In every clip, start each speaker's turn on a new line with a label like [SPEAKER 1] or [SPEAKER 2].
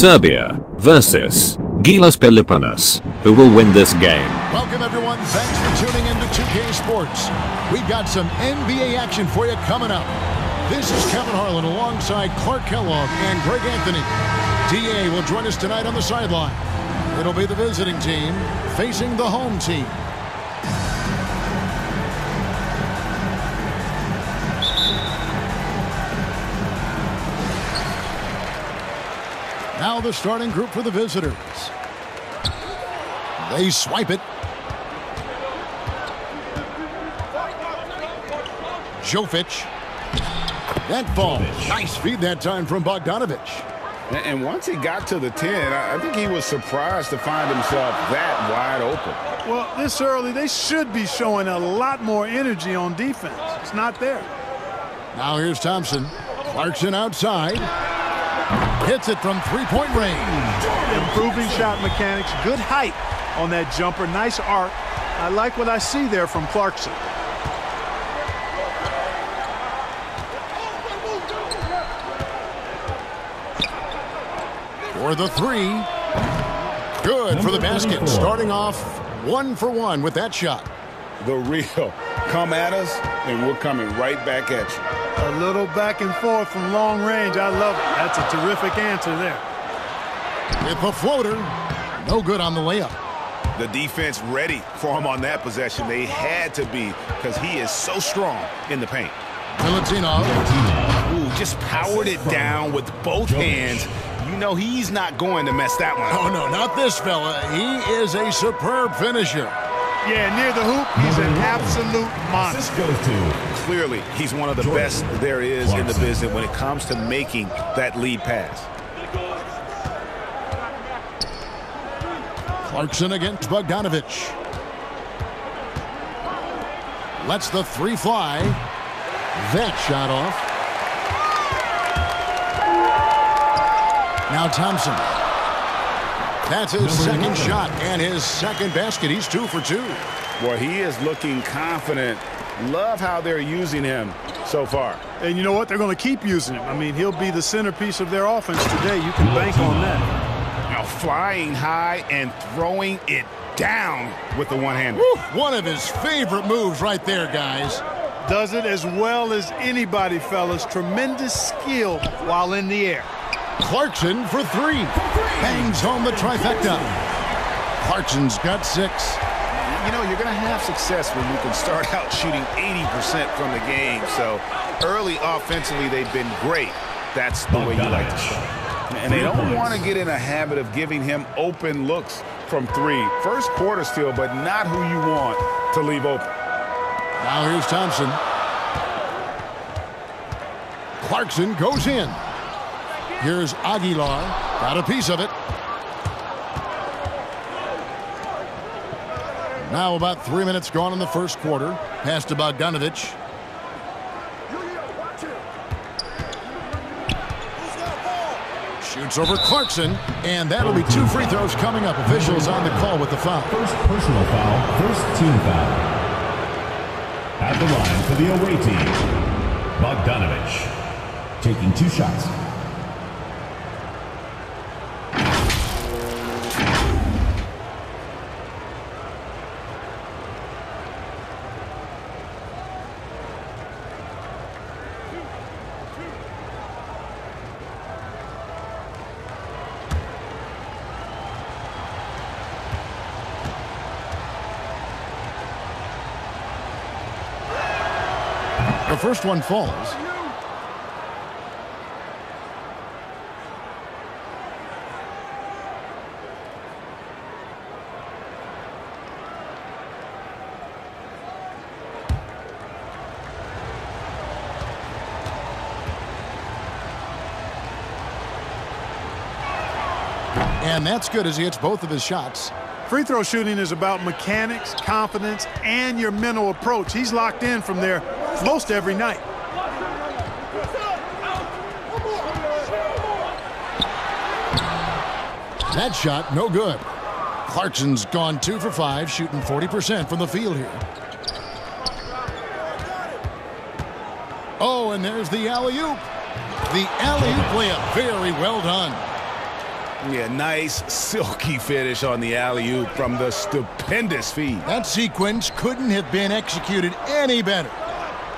[SPEAKER 1] Serbia versus Gilas Pilipinas. Who will win this game?
[SPEAKER 2] Welcome, everyone. Thanks for tuning in to 2K Sports. We've got some NBA action for you coming up. This is Kevin Harlan alongside Clark Kellogg and Greg Anthony. DA will join us tonight on the sideline. It'll be the visiting team facing the home team. Now the starting group for the visitors. They swipe it. Jovic. That ball. Nice feed that time from Bogdanovich.
[SPEAKER 3] And once he got to the 10, I think he was surprised to find himself that wide open.
[SPEAKER 4] Well, this early, they should be showing a lot more energy on defense. It's not there.
[SPEAKER 2] Now here's Thompson. Clarkson outside. Hits it from three-point range.
[SPEAKER 4] Improving shot mechanics. Good height on that jumper. Nice arc. I like what I see there from Clarkson.
[SPEAKER 2] For the three. Good for the basket. Starting off one for one with that shot.
[SPEAKER 3] The real. Come at us, and we're coming right back at you.
[SPEAKER 4] A little back and forth from long range. I love it. That's a terrific answer there.
[SPEAKER 2] With the floater. No good on the layup.
[SPEAKER 3] The defense ready for him on that possession. They had to be because he is so strong in the paint.
[SPEAKER 2] Milutinov.
[SPEAKER 3] Ooh, just powered it down with both hands. You know he's not going to mess that one up.
[SPEAKER 2] Oh, no, not this fella. He is a superb finisher.
[SPEAKER 4] Yeah, near the hoop, he's an absolute monster.
[SPEAKER 3] Clearly, he's one of the best there is in the business when it comes to making that lead pass.
[SPEAKER 2] Clarkson against Bogdanovich. Let's the three fly. That shot off. Now Thompson. That's his second shot and his second basket. He's two for two.
[SPEAKER 3] Boy, he is looking confident. Love how they're using him so far.
[SPEAKER 4] And you know what? They're going to keep using him. I mean, he'll be the centerpiece of their offense today. You can bank on that.
[SPEAKER 3] Now flying high and throwing it down with the one-hander.
[SPEAKER 2] One of his favorite moves right there, guys.
[SPEAKER 4] Does it as well as anybody, fellas. Tremendous skill while in the air.
[SPEAKER 2] Clarkson for three. Bangs home the trifecta. Clarkson's got six.
[SPEAKER 3] You know, you're going to have success when you can start out shooting 80% from the game. So early offensively, they've been great. That's the oh way you like to start. And they don't want to get in a habit of giving him open looks from three. First quarter still, but not who you want to leave open.
[SPEAKER 2] Now here's Thompson. Clarkson goes in. Here's Aguilar. Got a piece of it. Now about three minutes gone in the first quarter. Pass to Bogdanovich. Shoots over Clarkson, and that'll be two free throws coming up. Officials on the call with the foul.
[SPEAKER 5] First personal foul, first team foul. At the line for the away team, Bogdanovich. Taking two shots.
[SPEAKER 2] The first one falls. And that's good as he hits both of his shots.
[SPEAKER 4] Free throw shooting is about mechanics, confidence, and your mental approach. He's locked in from there most every night.
[SPEAKER 2] That shot, no good. Clarkson's gone two for five, shooting 40% from the field here. Oh, and there's the alley-oop. The alley-oop layup, very well done.
[SPEAKER 3] Yeah, nice silky finish on the alley-oop from the stupendous feed.
[SPEAKER 2] That sequence couldn't have been executed any better.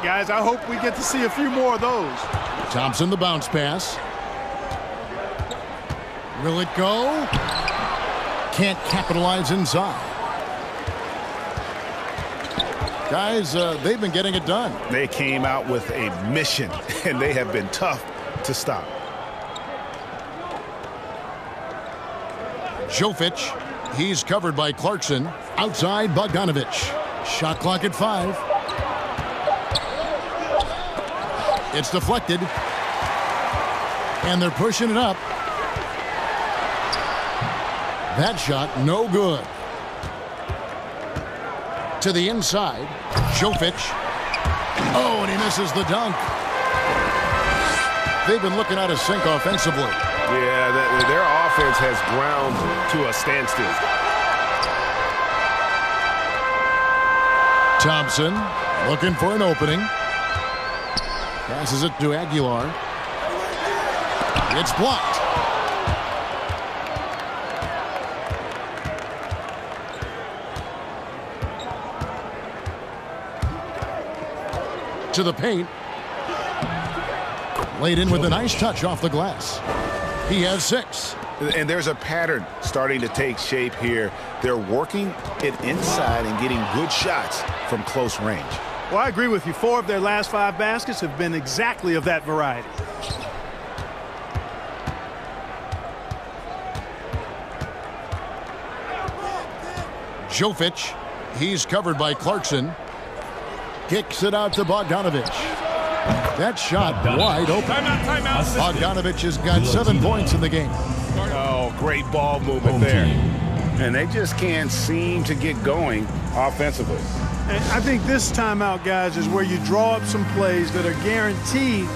[SPEAKER 4] Guys, I hope we get to see a few more of those.
[SPEAKER 2] Thompson the bounce pass. Will it go? Can't capitalize inside. Guys, uh, they've been getting it done.
[SPEAKER 3] They came out with a mission, and they have been tough to stop.
[SPEAKER 2] Jovic, he's covered by Clarkson. Outside Bogdanovich. Shot clock at five. It's deflected. And they're pushing it up. That shot, no good. To the inside. Jovic. Oh, and he misses the dunk. They've been looking out of sync offensively.
[SPEAKER 6] Yeah, the, their offense has ground to a standstill.
[SPEAKER 2] Thompson looking for an opening. Passes it to Aguilar. It's blocked. To the paint. Laid in with a nice touch off the glass. He has six.
[SPEAKER 3] And there's a pattern starting to take shape here. They're working it inside and getting good shots from close range.
[SPEAKER 4] Well, I agree with you. Four of their last five baskets have been exactly of that variety.
[SPEAKER 2] Jovic, he's covered by Clarkson. Kicks it out to Bogdanovich. That shot wide open. Bogdanovich has got seven points in the game.
[SPEAKER 3] Oh, great ball movement there. And they just can't seem to get going offensively.
[SPEAKER 4] And I think this timeout, guys, is where you draw up some plays that are guaranteed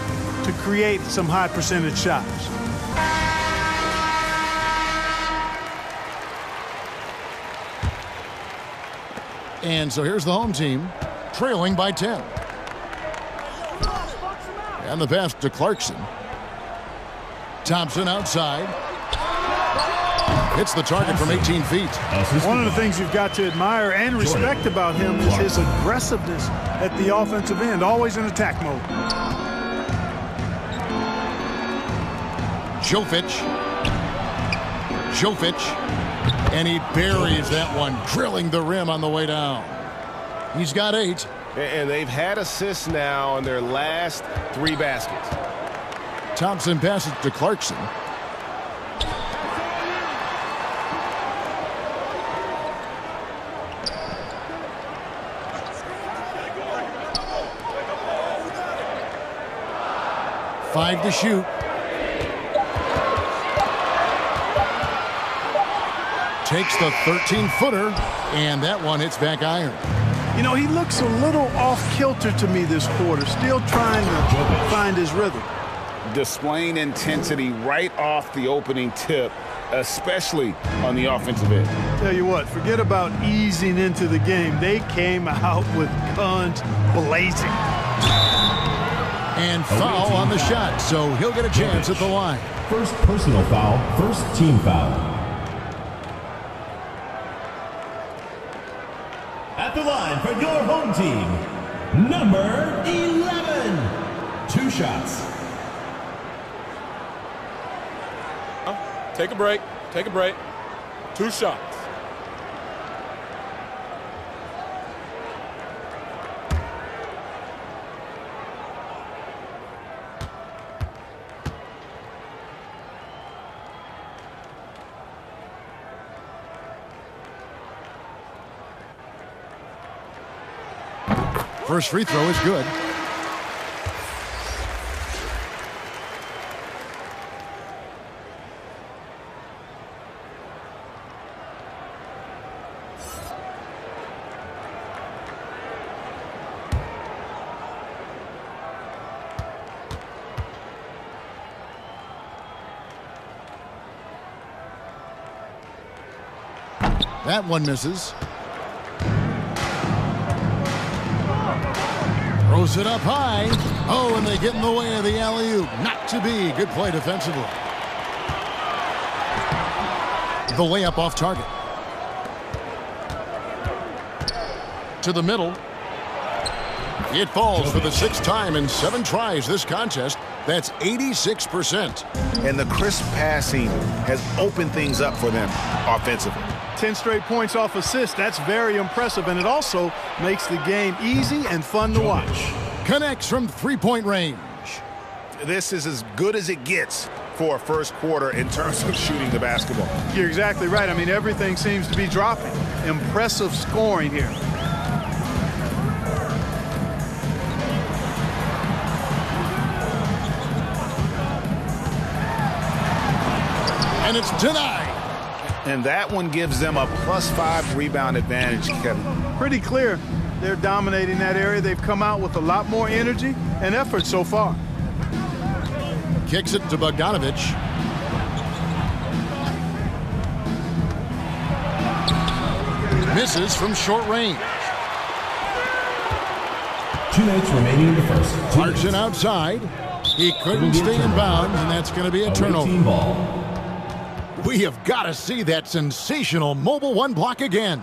[SPEAKER 4] to create some high percentage shots.
[SPEAKER 2] And so here's the home team, trailing by 10. And the pass to Clarkson. Thompson outside. Hits the target from 18 feet.
[SPEAKER 4] One of the things you've got to admire and respect about him is his aggressiveness at the offensive end, always in attack mode.
[SPEAKER 2] Jovic. Jovic. And he buries that one, drilling the rim on the way down. He's got eight.
[SPEAKER 6] And they've had assists now on their last three baskets.
[SPEAKER 2] Thompson passes to Clarkson. Five to shoot. Takes the 13-footer, and that one hits back iron.
[SPEAKER 4] You know, he looks a little off-kilter to me this quarter, still trying to find his rhythm.
[SPEAKER 3] Displaying intensity right off the opening tip, especially on the offensive end.
[SPEAKER 4] Tell you what, forget about easing into the game. They came out with guns blazing.
[SPEAKER 2] And foul on the shot, so he'll get a chance at the line.
[SPEAKER 5] First personal foul, first team foul. At the line for your home team, number 11. Two shots.
[SPEAKER 7] Take a break. Take a break. Two shots.
[SPEAKER 2] First free throw is good. That one misses. Throws it up high. Oh, and they get in the way of the alley-oop. Not to be. Good play defensively. The layup off target. To the middle. It falls for the sixth time in seven tries this contest. That's 86%.
[SPEAKER 3] And the crisp passing has opened things up for them offensively.
[SPEAKER 4] 10 straight points off assist. That's very impressive, and it also makes the game easy and fun to watch.
[SPEAKER 2] Connects from three-point range.
[SPEAKER 3] This is as good as it gets for a first quarter in terms of shooting the basketball.
[SPEAKER 4] You're exactly right. I mean, everything seems to be dropping. Impressive scoring here.
[SPEAKER 2] And it's denied.
[SPEAKER 3] And that one gives them a plus five rebound advantage, Kevin.
[SPEAKER 4] Pretty clear. They're dominating that area. They've come out with a lot more energy and effort so far.
[SPEAKER 2] Kicks it to Bogdanovich. Misses from short range.
[SPEAKER 5] Two minutes remaining in the first. Two
[SPEAKER 2] Clarkson outside. He couldn't
[SPEAKER 5] It'll be a
[SPEAKER 2] stay in bounds, and that's going to be a
[SPEAKER 5] Away
[SPEAKER 2] turnover. We have got to see that sensational mobile one block again.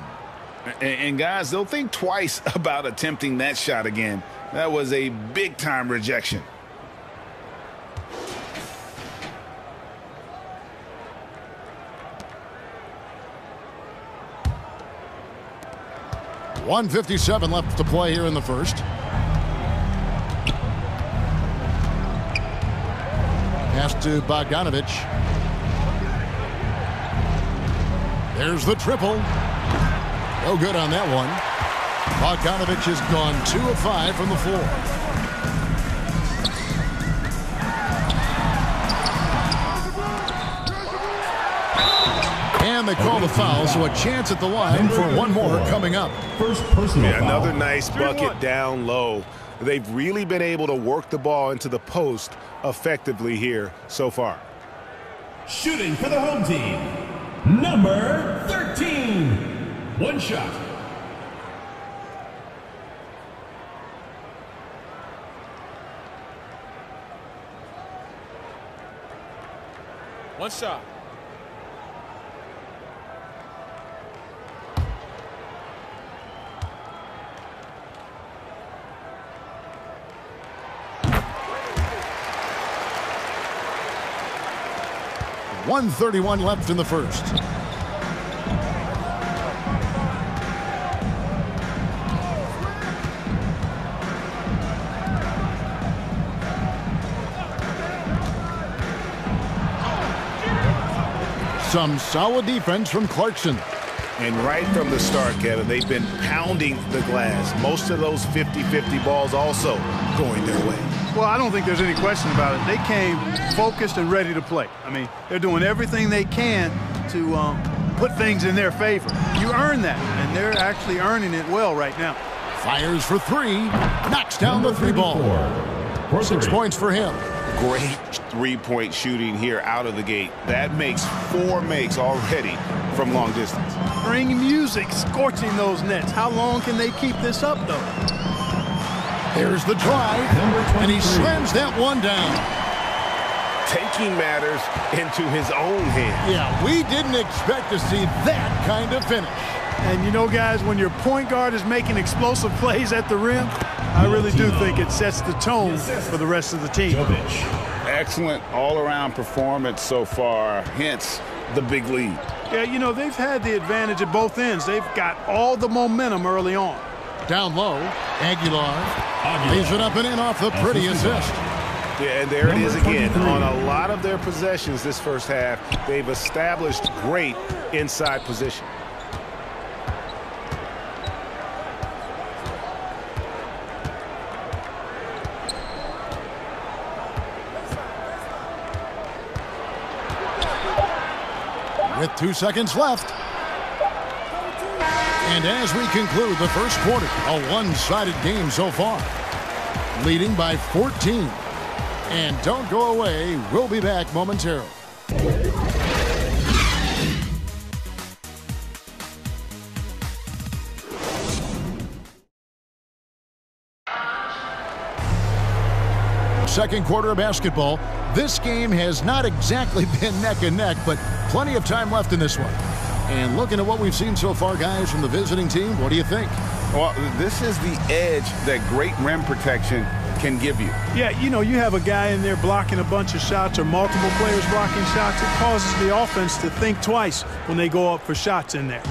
[SPEAKER 3] And, guys, they'll think twice about attempting that shot again. That was a big time rejection.
[SPEAKER 2] One fifty-seven left to play here in the first. Pass to Bogdanovich. There's the triple. No good on that one. Bogdanovich has gone two of five from the floor. And they call the foul, so a chance at the line for one more coming up.
[SPEAKER 5] First personal
[SPEAKER 6] Yeah,
[SPEAKER 5] foul.
[SPEAKER 6] another nice bucket down low. They've really been able to work the ball into the post effectively here so far.
[SPEAKER 5] Shooting for the home team. Number 13. One shot.
[SPEAKER 7] One shot.
[SPEAKER 2] One thirty-one left in the first. Some solid defense from Clarkson.
[SPEAKER 3] And right from the start, Kevin, they've been pounding the glass. Most of those 50-50 balls also going their way.
[SPEAKER 4] Well, I don't think there's any question about it. They came focused and ready to play. I mean, they're doing everything they can to um, put things in their favor. You earn that, and they're actually earning it well right now.
[SPEAKER 2] Fires for three. Knocks down the three ball.
[SPEAKER 5] For
[SPEAKER 2] Six points for him.
[SPEAKER 3] Great three-point shooting here out of the gate. That makes four makes already from long distance.
[SPEAKER 4] Bring music, scorching those nets. How long can they keep this up, though?
[SPEAKER 2] There's the drive. And he
[SPEAKER 5] 23.
[SPEAKER 2] slams that one down.
[SPEAKER 6] Taking matters into his own hands.
[SPEAKER 2] Yeah, we didn't expect to see that kind of finish.
[SPEAKER 4] And you know, guys, when your point guard is making explosive plays at the rim, I really do think it sets the tone for the rest of the team.
[SPEAKER 3] Excellent all-around performance so far, hence the big lead.
[SPEAKER 4] Yeah, you know, they've had the advantage at both ends. They've got all the momentum early on.
[SPEAKER 2] Down low, Aguilar leaves it up and in off the pretty assist.
[SPEAKER 6] Yeah, and there it is again. On a lot of their possessions this first half, they've established great inside position.
[SPEAKER 2] With two seconds left. And as we conclude the first quarter, a one-sided game so far. Leading by 14. And don't go away. We'll be back momentarily. Second quarter of basketball. This game has not exactly been neck and neck, but plenty of time left in this one. And looking at what we've seen so far, guys, from the visiting team, what do you think?
[SPEAKER 3] Well, this is the edge that great rim protection can give you.
[SPEAKER 4] Yeah, you know, you have a guy in there blocking a bunch of shots or multiple players blocking shots. It causes the offense to think twice when they go up for shots in there.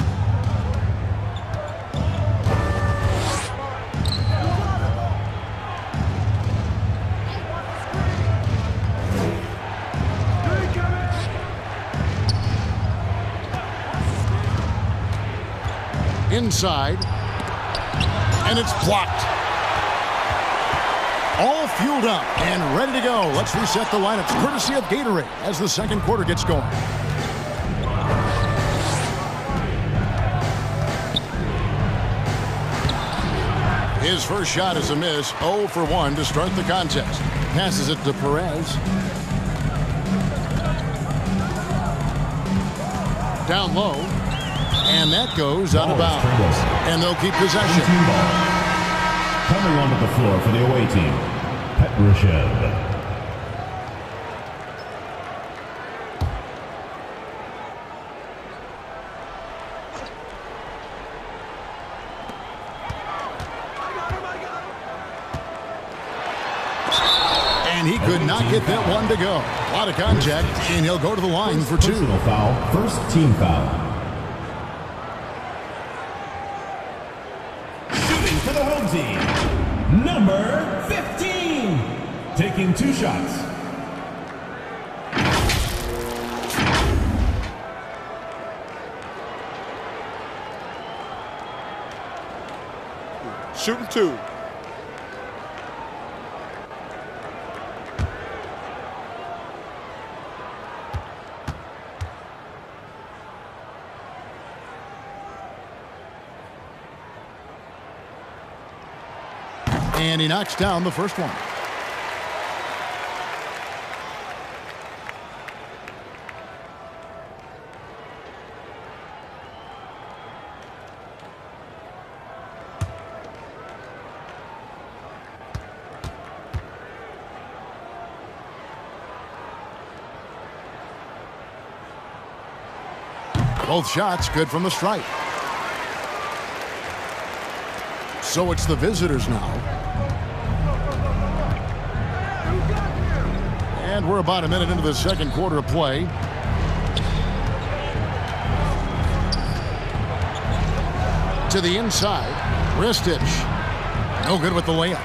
[SPEAKER 2] Inside. And it's blocked. All fueled up and ready to go. Let's reset the lineups courtesy of Gatorade as the second quarter gets going. His first shot is a miss. 0 for 1 to start the contest. Passes it to Perez. Down low. And that goes out of bounds. And they'll keep possession.
[SPEAKER 5] Coming onto the floor for the away team, Petrushev.
[SPEAKER 2] And he could not get that one to go. A lot of contact, and he'll go to the line for two.
[SPEAKER 5] Personal foul, first team foul. Shooting for the home team, number 15. Taking two shots.
[SPEAKER 7] Shooting two.
[SPEAKER 2] And he knocks down the first one. Both shots good from the stripe. So it's the visitors now. And we're about a minute into the second quarter of play. To the inside. Ristich. No good with the layup.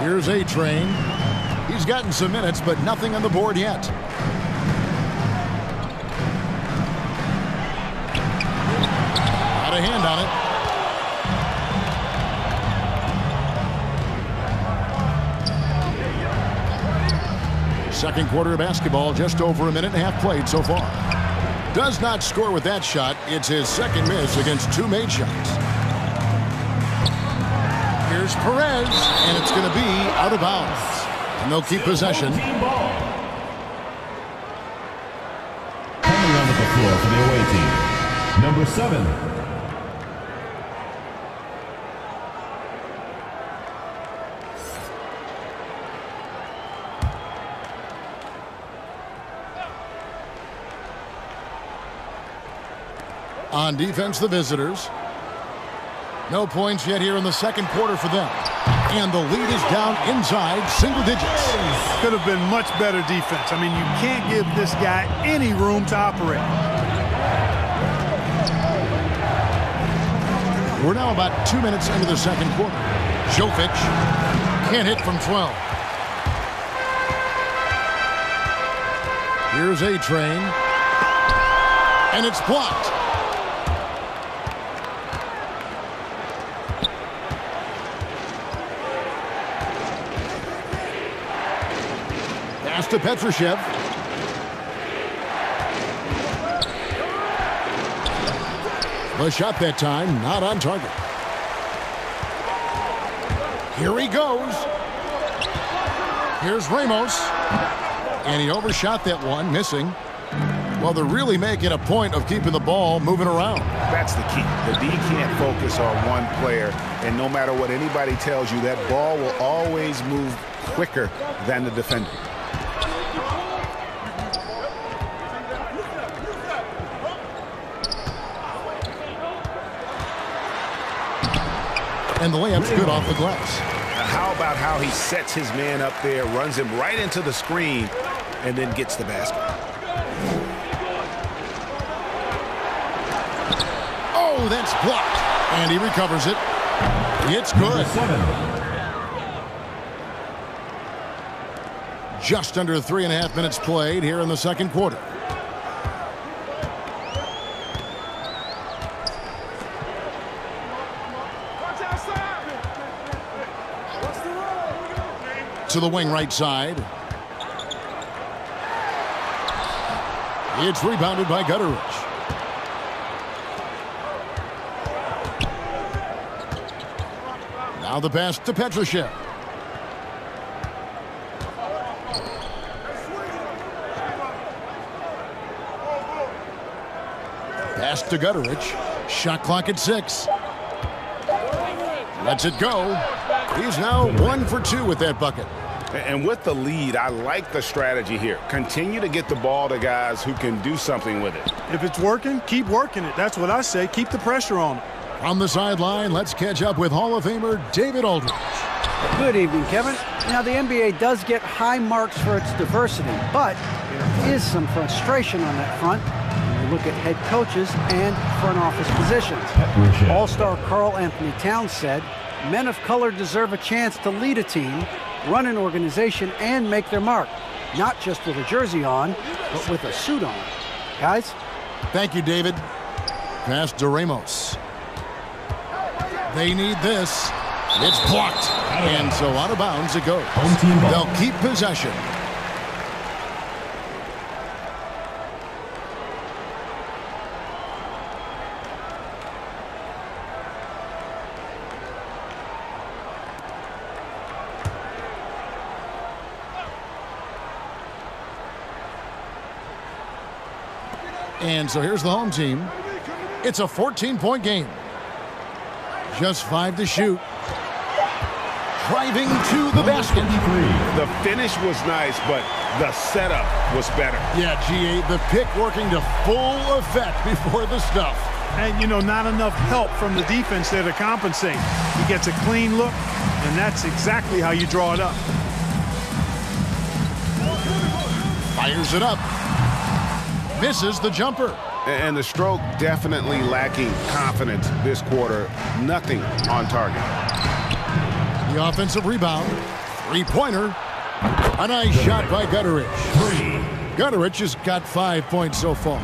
[SPEAKER 2] Here's A-Train. He's gotten some minutes, but nothing on the board yet. Got a hand on it. Second quarter of basketball, just over a minute and a half played so far. Does not score with that shot. It's his second miss against two made shots. Here's Perez, and it's going to be out of bounds. And they'll keep possession.
[SPEAKER 5] Coming onto the floor for the away team, number seven.
[SPEAKER 2] On defense, the visitors. No points yet here in the second quarter for them. And the lead is down inside single digits.
[SPEAKER 4] Could have been much better defense. I mean, you can't give this guy any room to operate.
[SPEAKER 2] We're now about two minutes into the second quarter. Jovic can't hit from 12. Here's A-Train. And it's blocked. Pass to Petrushev. The shot that time, not on target. Here he goes. Here's Ramos. And he overshot that one, missing. Well, they're really making a point of keeping the ball moving around.
[SPEAKER 3] That's the key. The D can't focus on one player, and no matter what anybody tells you, that ball will always move quicker than the defender.
[SPEAKER 2] And the layup's good off the glass.
[SPEAKER 3] Now, how about how he sets his man up there, runs him right into the screen, and then gets the basket?
[SPEAKER 2] Oh, that's blocked. And he recovers it. It's good. Just under three and a half minutes played here in the second quarter. To the wing right side. It's rebounded by Gutteridge. Now the pass to Petrushev. Pass to Gutteridge. Shot clock at six. Lets it go. He's now one for two with that bucket.
[SPEAKER 3] And with the lead, I like the strategy here. Continue to get the ball to guys who can do something with it.
[SPEAKER 4] If it's working, keep working it. That's what I say. Keep the pressure on it.
[SPEAKER 2] From the sideline, let's catch up with Hall of Famer David Aldridge.
[SPEAKER 8] Good evening, Kevin. Now, the NBA does get high marks for its diversity, but there is some frustration on that front look at head coaches and front office positions. All-star Karl Anthony Towns said, men of color deserve a chance to lead a team, run an organization, and make their mark, not just with a jersey on, but with a suit on. Guys?
[SPEAKER 2] Thank you, David. Pass to Ramos. They need this. It's blocked. And so out of bounds it goes. They'll keep possession. And so here's the home team. It's a 14-point game. Just five to shoot. Driving to the basket.
[SPEAKER 3] The finish was nice, but the setup was better.
[SPEAKER 2] Yeah, G8, the pick working to full effect before the stuff.
[SPEAKER 4] And, you know, not enough help from the defense there to compensate. He gets a clean look, and that's exactly how you draw it up.
[SPEAKER 2] Fires it up. Misses the jumper.
[SPEAKER 3] And the stroke definitely lacking confidence this quarter. Nothing on target.
[SPEAKER 2] The offensive rebound. Three-pointer. A nice shot by Gutteridge. Gutteridge has got five points so far.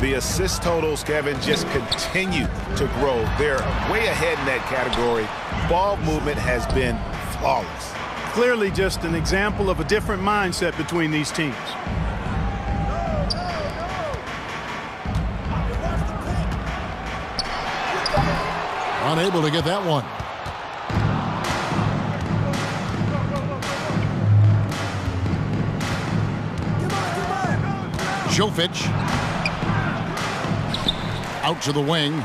[SPEAKER 3] The assist totals, Kevin, just continue to grow. They're way ahead in that category. Ball movement has been flawless.
[SPEAKER 4] Clearly just an example of a different mindset between these teams.
[SPEAKER 2] Unable to get that one. Jovic. Out to the wing.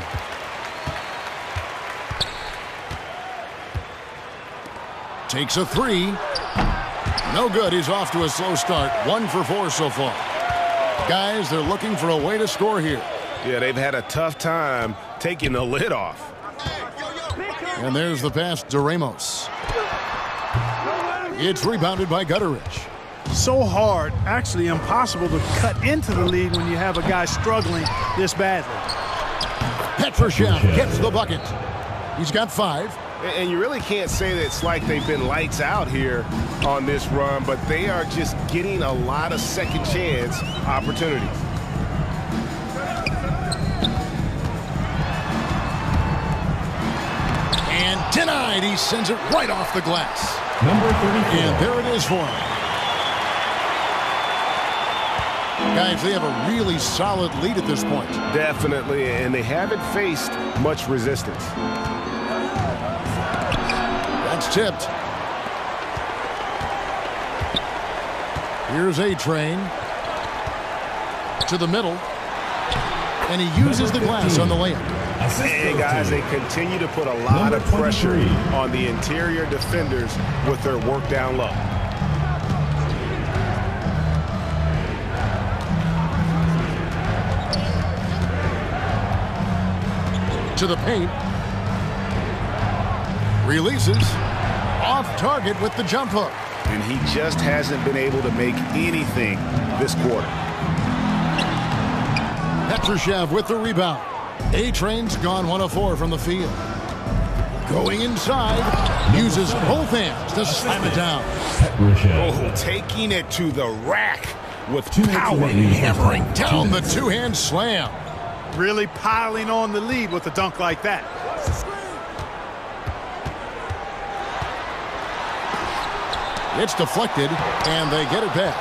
[SPEAKER 2] Takes a three. No good. He's off to a slow start. One for four so far. Guys, they're looking for a way to score here.
[SPEAKER 3] Yeah, they've had a tough time taking the lid off.
[SPEAKER 2] And there's the pass to Ramos. It's rebounded by Gutteridge.
[SPEAKER 4] So hard, actually impossible to cut into the lead when you have a guy struggling this badly.
[SPEAKER 2] Petrushev gets the bucket. He's got five.
[SPEAKER 3] And you really can't say that it's like they've been lights out here on this run, but they are just getting a lot of second chance opportunities.
[SPEAKER 2] Denied. He sends it right off the glass.
[SPEAKER 5] Number 34.
[SPEAKER 2] And there it is for him. Guys, they have a really solid lead at this point.
[SPEAKER 3] Definitely, and they haven't faced much resistance.
[SPEAKER 2] That's tipped. Here's A-Train. To the middle. And he uses the glass on the layup.
[SPEAKER 3] And guys, they continue to put a lot
[SPEAKER 5] Number
[SPEAKER 3] of pressure on the interior defenders with their work down low.
[SPEAKER 2] To the paint. Releases. Off target with the jump hook.
[SPEAKER 3] And he just hasn't been able to make anything this quarter.
[SPEAKER 2] Petrushev with the rebound. A-Train's gone 1 of 4 from the field. Going inside. Uses both hands to slam it down.
[SPEAKER 5] Petrushev.
[SPEAKER 3] Oh, taking it to the rack with
[SPEAKER 5] Two minutes
[SPEAKER 3] power.
[SPEAKER 5] remaining in the first
[SPEAKER 2] Hammering down the two-hand slam.
[SPEAKER 4] Really piling on the lead with a dunk like that.
[SPEAKER 2] It's deflected, and they get it back.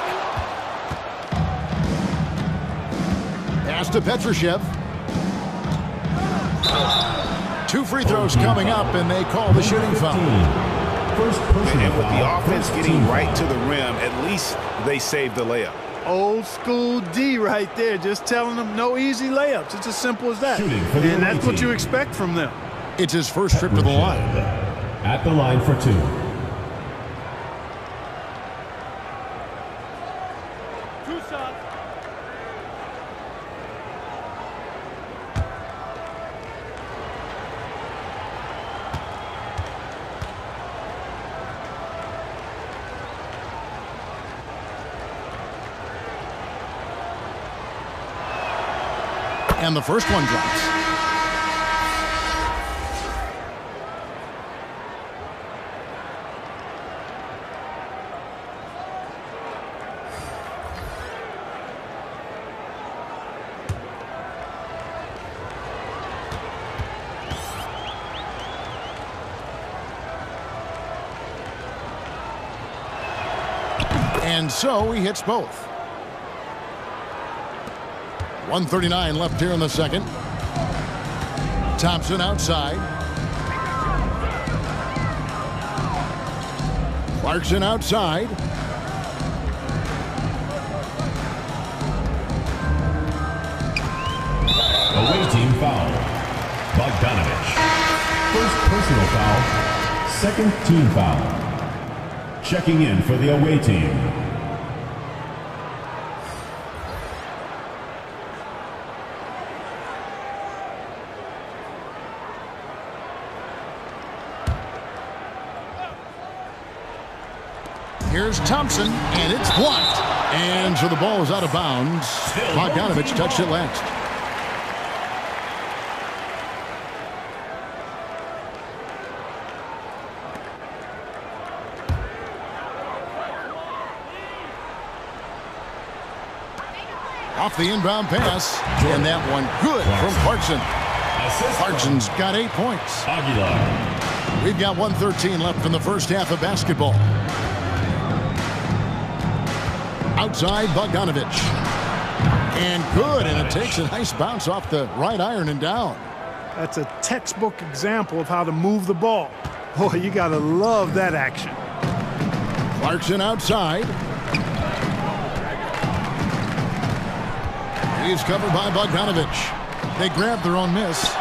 [SPEAKER 2] Pass to Petrushev. Two free throws coming up, and they call the shooting foul.
[SPEAKER 5] First personal
[SPEAKER 3] And with the offense getting right to the rim, at least they saved the layup.
[SPEAKER 4] Old school D right there, just telling them no easy layups. It's as simple as that.
[SPEAKER 5] Shooting for the
[SPEAKER 4] and that's what you expect from them.
[SPEAKER 2] It's his first trip to the line.
[SPEAKER 5] At the line for two.
[SPEAKER 2] And the first one drops. And so he hits both. 139 left here in the second. Thompson outside. Clarkson outside.
[SPEAKER 5] Away team foul. Bogdanovich. First personal foul. Second team foul. Checking in for the away team.
[SPEAKER 2] Here's Thompson, and it's blocked. And so the ball is out of bounds. Bogdanovich touched it last. Off the inbound pass, and that one good from Clarkson. Clarkson's got eight points. We've got 113 left in the first half of basketball. Outside Bogdanovich. And good, and it takes a nice bounce off the right iron and down.
[SPEAKER 4] That's a textbook example of how to move the ball. Boy, you got to love that action.
[SPEAKER 2] Clarkson outside. He's covered by Bogdanovich. They grab their own miss.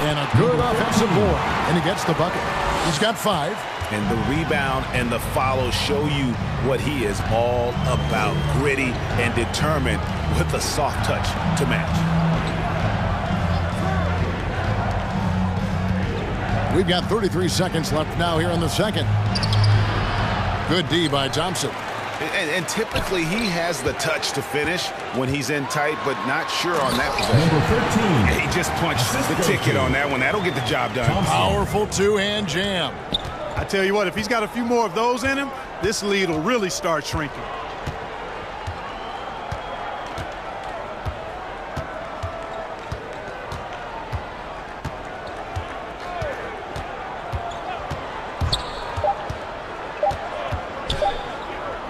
[SPEAKER 2] And a good offensive board. And he gets the bucket. He's got five.
[SPEAKER 3] And the rebound and the follow show you what he is all about. Gritty and determined with a soft touch to match.
[SPEAKER 2] We've got 33 seconds left now here in the second. Good D by Thompson.
[SPEAKER 3] And, and typically he has the touch to finish when he's in tight, but not sure on that possession.
[SPEAKER 5] Number 13.
[SPEAKER 3] He just punched the ticket on that one. That'll get the job done.
[SPEAKER 5] Thompson.
[SPEAKER 2] Powerful two-hand jam.
[SPEAKER 4] I tell you what, if he's got a few more of those in him, this lead will really start shrinking.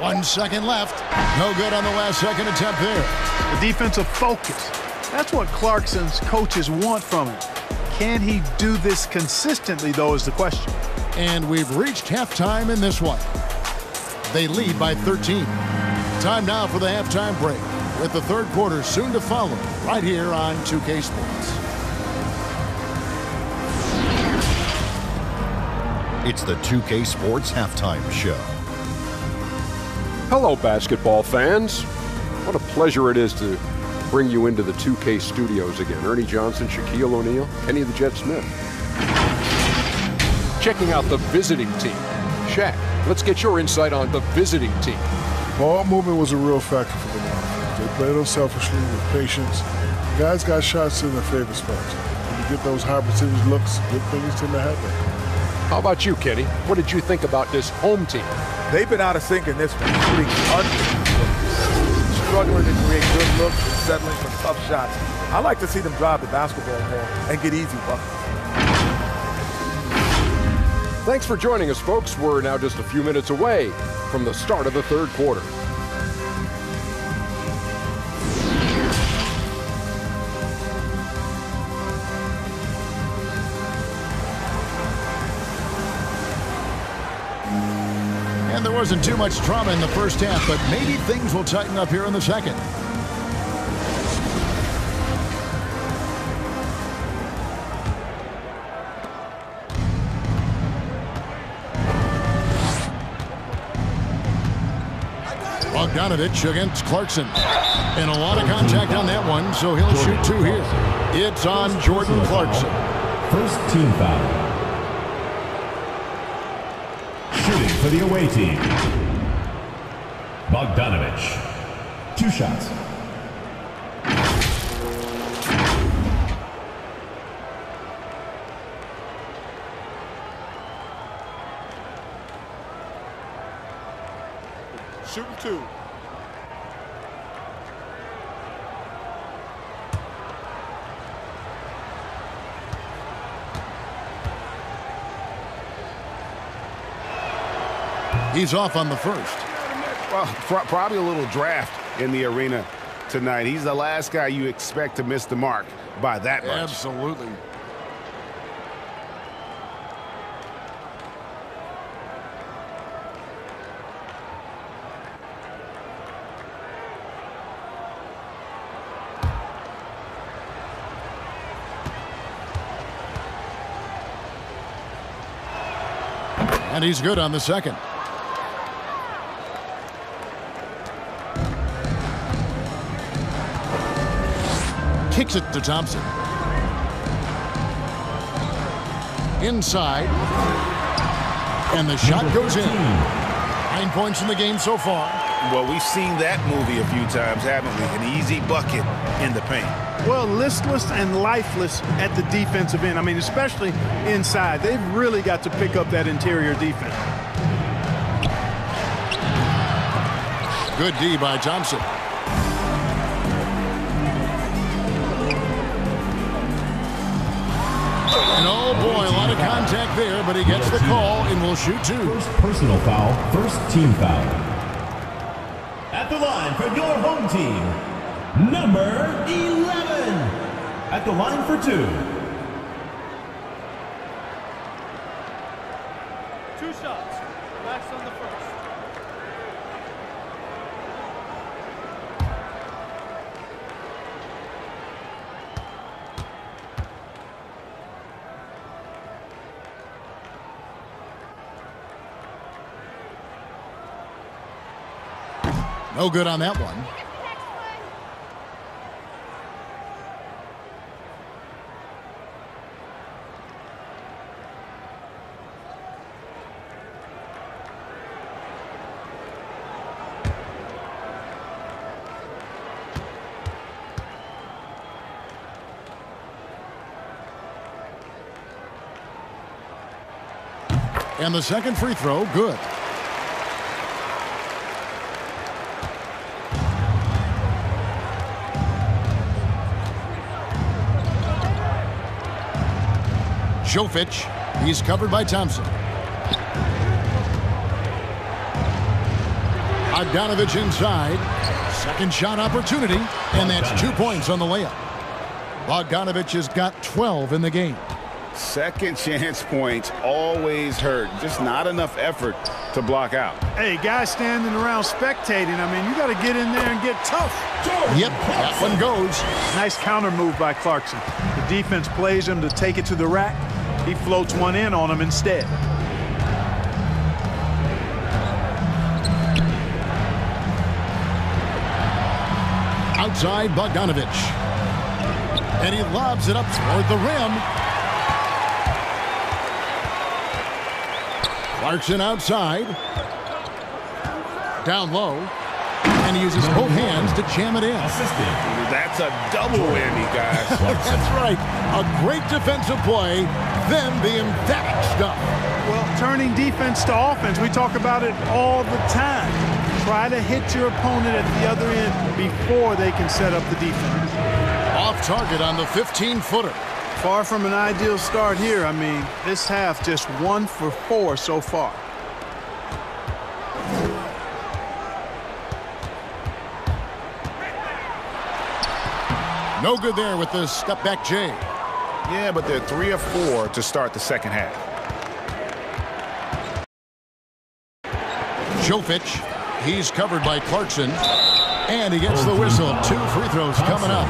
[SPEAKER 2] One second left. No good on the last second attempt there.
[SPEAKER 4] The defensive focus. That's what Clarkson's coaches want from him. Can he do this consistently, though, is the question.
[SPEAKER 2] And we've reached halftime in this one. They lead by 13. Time now for the halftime break. with the third quarter soon to follow right here on 2K Sports.
[SPEAKER 9] It's the 2K Sports Halftime Show.
[SPEAKER 10] Hello, basketball fans. What a pleasure it is to bring you into the 2K studios again. Ernie Johnson, Shaquille O'Neal, Kenny the Jet Smith. Checking out the visiting team. Shaq, let's get your insight on the visiting team.
[SPEAKER 11] Ball movement was a real factor for them. They played unselfishly with patience. Guys got shots in their favorite spots. When you get those high percentage looks, good things tend to happen.
[SPEAKER 10] How about you, Kenny? What did you think about this home team?
[SPEAKER 12] They've been out of sync in this one, shooting under struggling to create good looks and settling for tough shots. I like to see them drive the basketball more and get easy buckets.
[SPEAKER 10] Thanks for joining us, folks. We're now just a few minutes away from the start of the third quarter.
[SPEAKER 2] And there wasn't too much drama in the first half, but maybe things will tighten up here in the second. Bogdanovich against Clarkson. And a lot of contact on that one, so he'll shoot two here. It's on Jordan Clarkson.
[SPEAKER 5] First team foul. Shooting for the away team. Bogdanovich. Two shots.
[SPEAKER 7] Shooting two.
[SPEAKER 2] He's off on the first.
[SPEAKER 3] Well, pro- probably a little draft in the arena tonight. He's the last guy you expect to miss the mark by that much.
[SPEAKER 2] Absolutely. And he's good on the second. Kicks it to Thompson. Inside. And the shot goes in. Nine points in the game so far.
[SPEAKER 3] Well, we've seen that movie a few times, haven't we? An easy bucket in the paint.
[SPEAKER 4] Well, listless and lifeless at the defensive end. I mean, especially inside. They've really got to pick up that interior defense.
[SPEAKER 2] Good D by Thompson. And oh boy, a lot of contact there, but he gets the call and will shoot two.
[SPEAKER 5] First personal foul. First team foul. At the line for your home team, number 11. At the line for two.
[SPEAKER 8] Two shots. Max on the first.
[SPEAKER 2] No good on that one. And the second free throw, good. Jovic. He's covered by Thompson. Bogdanovich inside. Second shot opportunity, and that's two points on the layup. Bogdanovich has got 12 in the game.
[SPEAKER 3] Second chance points always hurt. Just not enough effort to block out.
[SPEAKER 4] Hey, guys standing around spectating. I mean, you got to get in there and get tough.
[SPEAKER 2] Yep, that one goes.
[SPEAKER 4] Nice counter move by Clarkson. The defense plays him to take it to the rack. He floats one in on him instead.
[SPEAKER 2] Outside Bogdanovich. And he lobs it up toward the rim. Clarkson outside. Down low. And he uses both hands to jam it in.
[SPEAKER 3] That's a double whammy, guys.
[SPEAKER 2] That's right. A great defensive play, then the emphatic stuff.
[SPEAKER 4] Well, turning defense to offense, we talk about it all the time. Try to hit your opponent at the other end before they can set up the defense.
[SPEAKER 2] Off target on the 15-footer.
[SPEAKER 4] Far from an ideal start here. I mean, this half just one for four so far.
[SPEAKER 2] No good there with the step back J.
[SPEAKER 3] Yeah, but they're three of four to start the second half.
[SPEAKER 2] Jovic, he's covered by Clarkson. And he gets the whistle. Two free throws coming up.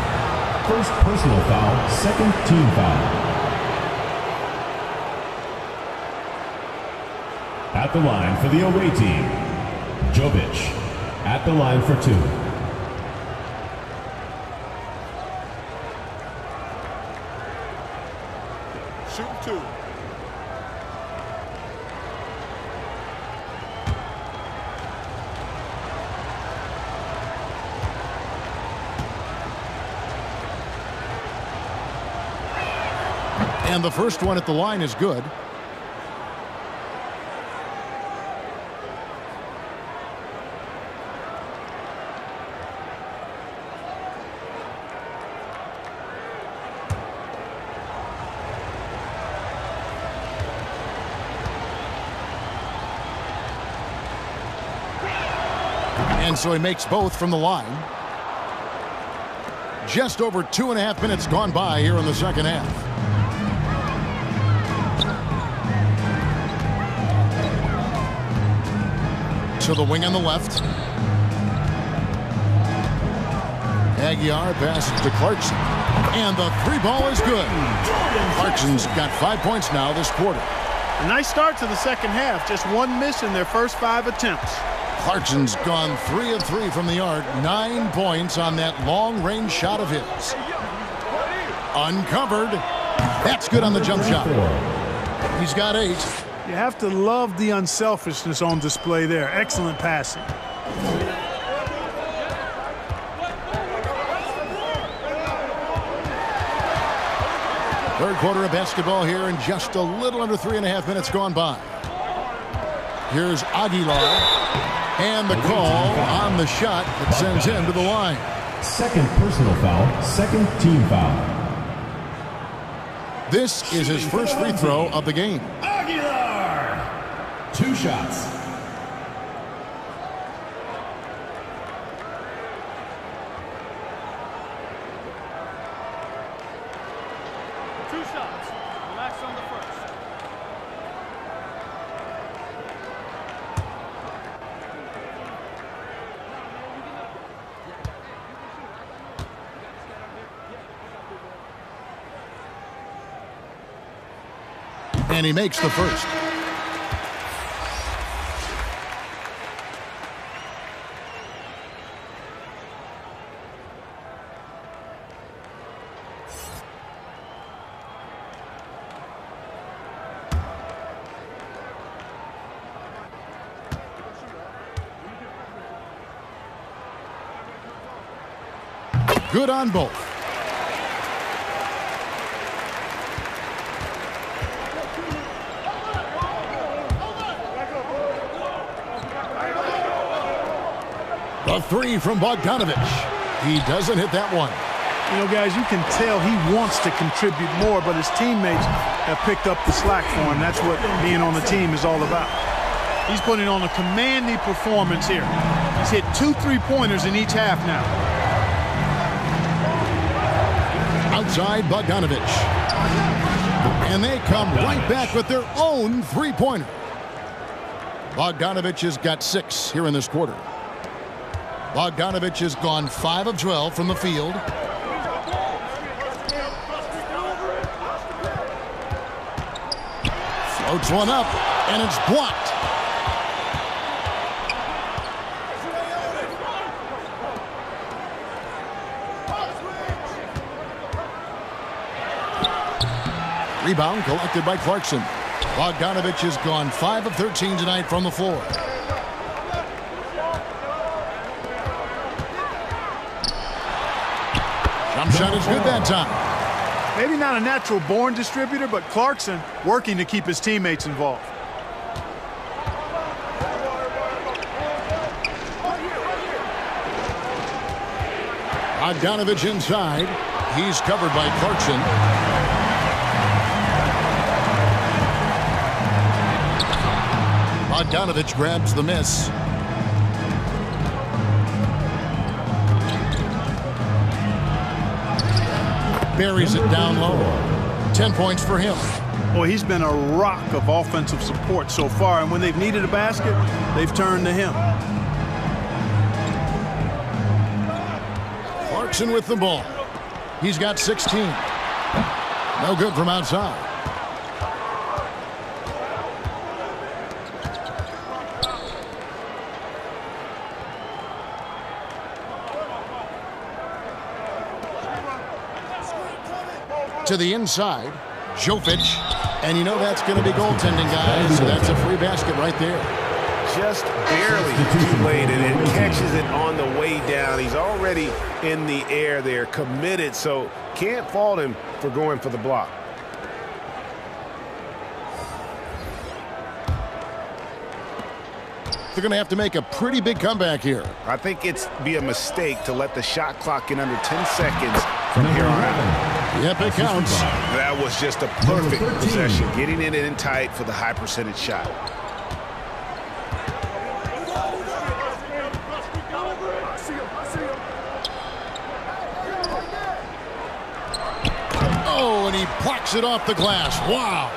[SPEAKER 5] First personal foul, second team foul. At the line for the away team, Jovic. At the line for two.
[SPEAKER 12] Shoot two.
[SPEAKER 2] And the first one at the line is good. And so he makes both from the line. Just over two and a half minutes gone by here in the second half. To the wing on the left. Aguilar passes to Clarkson. And the three ball is good. Clarkson's got five points now this quarter.
[SPEAKER 4] A nice start to the second half. Just one miss in their first five attempts.
[SPEAKER 2] Clarkson's gone three of three from the arc. Nine points on that long-range shot of his. Uncovered. That's good on the jump shot. He's got eight.
[SPEAKER 4] You have to love the unselfishness on display there. Excellent passing.
[SPEAKER 2] Third quarter of basketball here in just a little under three and a half minutes gone by. Here's Aguilar. And the call on the shot that sends him to the line.
[SPEAKER 5] Second personal foul, second team foul.
[SPEAKER 2] This is his first free throw of the game.
[SPEAKER 5] Two shots.
[SPEAKER 13] Two shots. Relax on the first.
[SPEAKER 2] And he makes the first. Good on both. The three from Bogdanovich. He doesn't hit that one.
[SPEAKER 4] You know, guys, you can tell he wants to contribute more, but his teammates have picked up the slack for him. That's what being on the team is all about. He's putting on a commanding performance here. He's hit two three-pointers in each half now.
[SPEAKER 2] Bogdanovich. And they come right back with their own three-pointer. Bogdanovich has got six here in this quarter. Bogdanovich has gone 5 of 12 from the field. Floats one up, and it's blocked. Rebound collected by Clarkson. Bogdanovich has gone 5 of 13 tonight from the floor. Jump shot is good that time.
[SPEAKER 4] Maybe not a natural born distributor, but Clarkson working to keep his teammates involved.
[SPEAKER 2] Bogdanovich inside. He's covered by Clarkson. Bogdanovich grabs the miss. Buries it down low. 10 points for him.
[SPEAKER 4] Boy, he's been a rock of offensive support so far, and when they've needed a basket, they've turned to him.
[SPEAKER 2] Clarkson with the ball. He's got 16. No good from outside. To the inside, Jovic. And you know that's going to be goaltending, guys. So that's a free basket right there.
[SPEAKER 3] Just barely too late, and it catches it on the way down. He's already in the air there, committed, so can't fault him for going for the block.
[SPEAKER 2] They're going to have to make a pretty big comeback here.
[SPEAKER 3] I think it's be a mistake to let the shot clock in under 10 seconds from here on out.
[SPEAKER 2] Yep, it counts.
[SPEAKER 3] That was just a perfect possession, getting it in tight for the high percentage shot.
[SPEAKER 2] Oh, and he plucks it off the glass. Wow.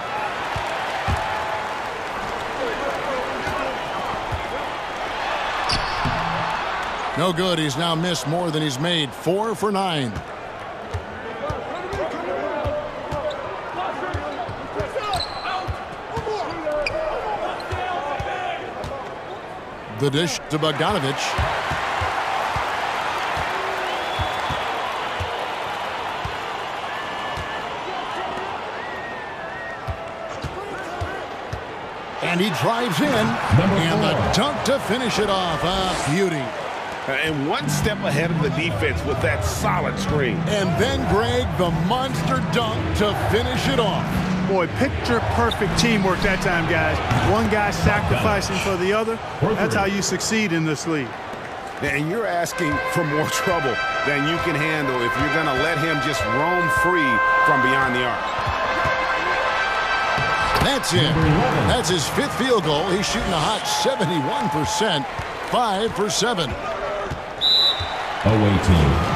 [SPEAKER 2] No good. He's now missed more than he's made. Four for nine. The dish to Bogdanovich. And he drives in. And the dunk to finish it off. A beauty.
[SPEAKER 3] And one step ahead of the defense with that solid screen.
[SPEAKER 2] And then, Greg, the monster dunk to finish it off.
[SPEAKER 4] Boy, picture perfect teamwork that time, guys. One guy sacrificing for the other. That's how you succeed in this league.
[SPEAKER 3] And you're asking for more trouble than you can handle if you're going to let him just roam free from beyond the arc.
[SPEAKER 2] That's it. That's his fifth field goal. He's shooting a hot 71%. Five for seven.
[SPEAKER 5] Away team.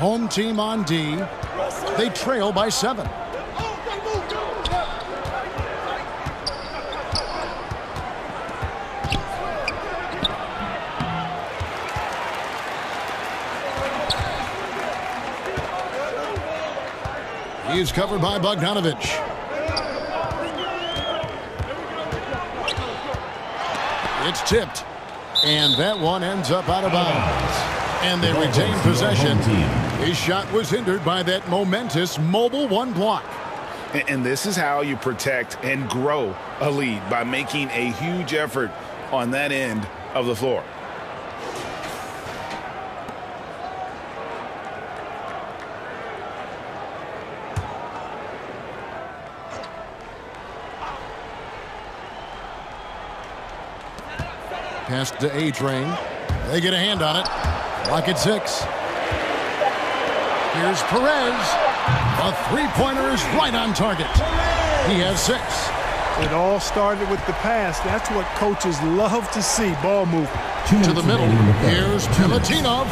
[SPEAKER 2] Home team on D. They trail by seven. He's covered by Bogdanovich. It's tipped. And that one ends up out of bounds. And they retain possession. His shot was hindered by that momentous mobile one block.
[SPEAKER 3] And this is how you protect and grow a lead by making a huge effort on that end of the floor.
[SPEAKER 2] Pass to A-Train. They get a hand on it. Lock at six. Here's Perez. A three-pointer is right on target. He has six.
[SPEAKER 4] It all started with the pass. That's what coaches love to see, ball movement.
[SPEAKER 2] To the middle. Here's Pilatinov.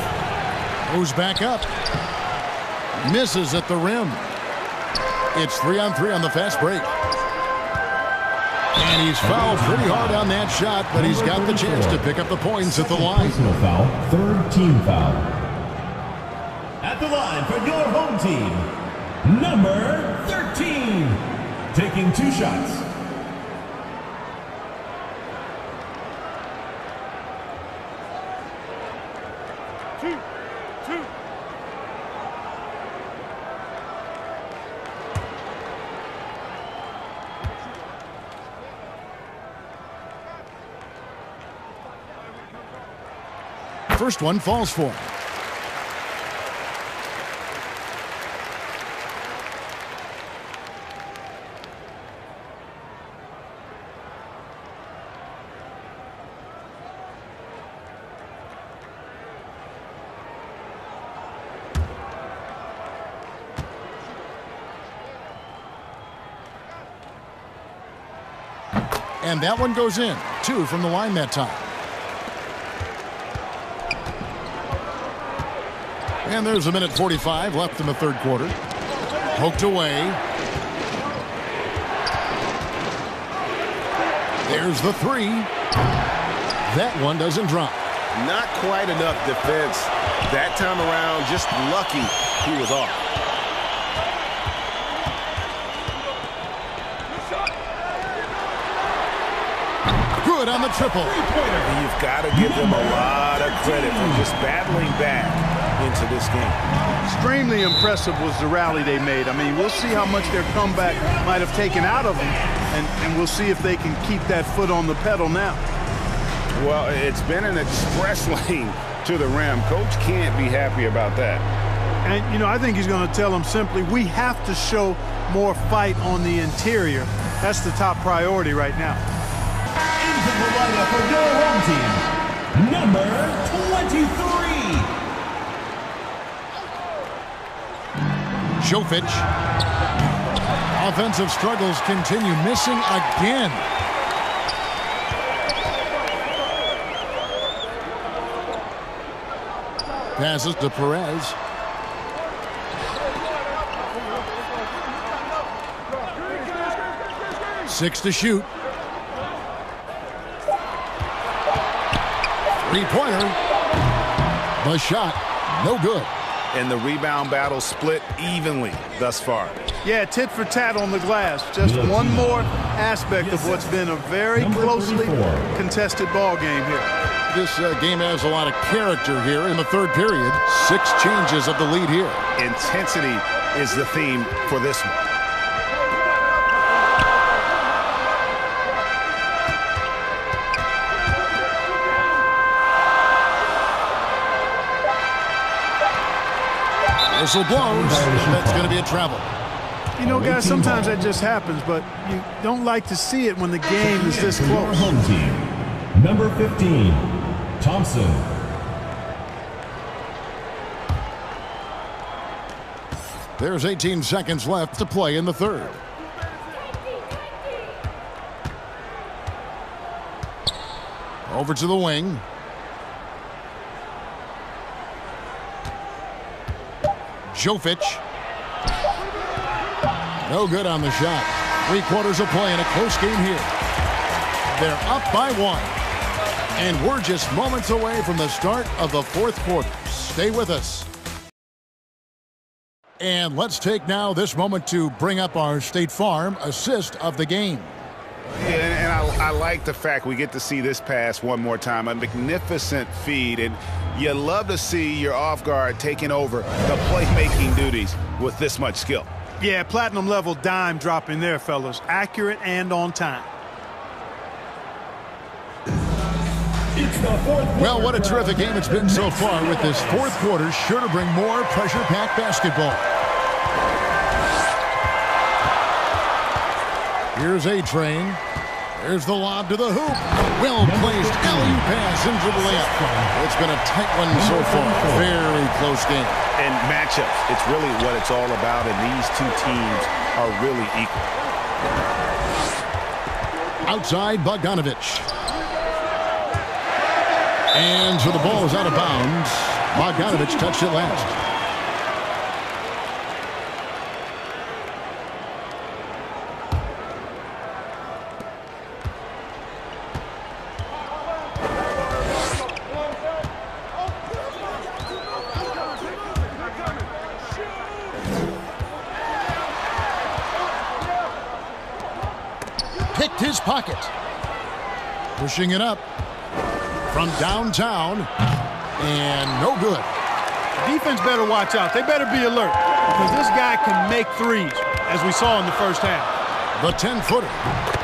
[SPEAKER 2] Goes back up. Misses at the rim. It's three on three on the fast break. And he's fouled pretty hard on that shot, but he's got the chance to pick up the points at the line.
[SPEAKER 5] Personal foul, third team foul. At the line for your home team, number 13. Taking two shots.
[SPEAKER 13] Two, two.
[SPEAKER 2] First one falls for And that one goes in. Two from the line that time. And there's a minute 45 left in the third quarter. Poked away. There's the three. That one doesn't drop.
[SPEAKER 3] Not quite enough defense that time around. Just lucky he was off.
[SPEAKER 2] Good on the triple.
[SPEAKER 3] You've got to give them a lot of credit for just battling back into this game.
[SPEAKER 4] Extremely impressive was the rally they made. I mean, we'll see how much their comeback might have taken out of them, and, and we'll see if they can keep that foot on the pedal now.
[SPEAKER 3] Well, it's been an express lane to the rim. Coach can't be happy about that.
[SPEAKER 4] And, you know, I think he's going to tell them simply, we have to show more fight on the interior. That's the top priority right now.
[SPEAKER 5] For home team, number 23.
[SPEAKER 2] Jovic. Offensive struggles continue. Missing again. Passes to Perez. Six to shoot. Three-pointer. The shot. No good.
[SPEAKER 3] And the rebound battle split evenly thus far.
[SPEAKER 4] Yeah, tit for tat on the glass. Just one more aspect of what's been a very closely contested ball game here.
[SPEAKER 2] This uh, game has a lot of character here in the third period. Six changes of the lead here.
[SPEAKER 3] Intensity is the theme for this one.
[SPEAKER 2] Whistle blows. That's going to be a travel.
[SPEAKER 4] You know, guys, sometimes that just happens, but you don't like to see it when the game is this close.
[SPEAKER 5] home team, number 15, Thompson.
[SPEAKER 2] There's 18 seconds left to play in the third. Over to the wing. Jovic. No good on the shot. Three quarters of play in a close game here. They're up by one. And we're just moments away from the start of the fourth quarter. Stay with us. And let's take now this moment to bring up our State Farm assist of the game.
[SPEAKER 3] Yeah, I, I like the fact we get to see this pass one more time. A magnificent feed, and you love to see your off guard taking over the playmaking duties with this much skill.
[SPEAKER 4] Yeah, platinum level dime dropping there, fellas. Accurate and on time.
[SPEAKER 2] Well, what a terrific game it's been so far with this fourth quarter sure to bring more pressure-packed basketball. Here's A-Train. There's the lob to the hoop. Well-placed alley pass into the layup. It's been a tight one so far. Very close game.
[SPEAKER 3] And matchups, it's really what it's all about, and these two teams are really equal.
[SPEAKER 2] Outside Bogdanovich. And so the ball is out of bounds. Bogdanovich touched it last. Pocket. Pushing it up from downtown. And no good.
[SPEAKER 4] Defense better watch out. They better be alert because this guy can make threes, as we saw in the first half.
[SPEAKER 2] The 10-footer.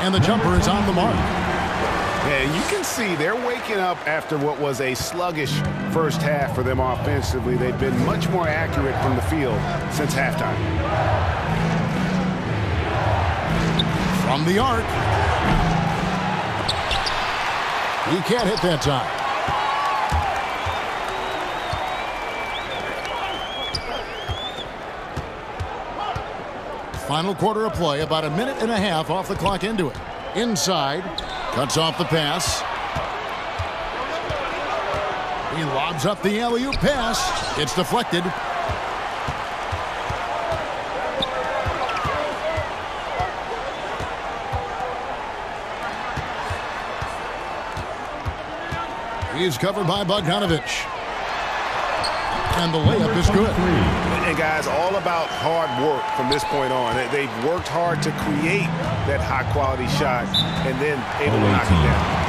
[SPEAKER 2] And the jumper is on the mark.
[SPEAKER 3] Yeah, you can see they're waking up after what was a sluggish first half for them offensively. They've been much more accurate from the field since halftime.
[SPEAKER 2] From the arc. He can't hit that time. Final quarter of play, about a minute and a half off the clock into it. Inside, cuts off the pass. He lobs up the alley-oop pass. It's deflected. He's covered by Bogdanovich. And the layup is good.
[SPEAKER 3] And guys, all about hard work from this point on. They've worked hard to create that high-quality shot and then able to knock it down.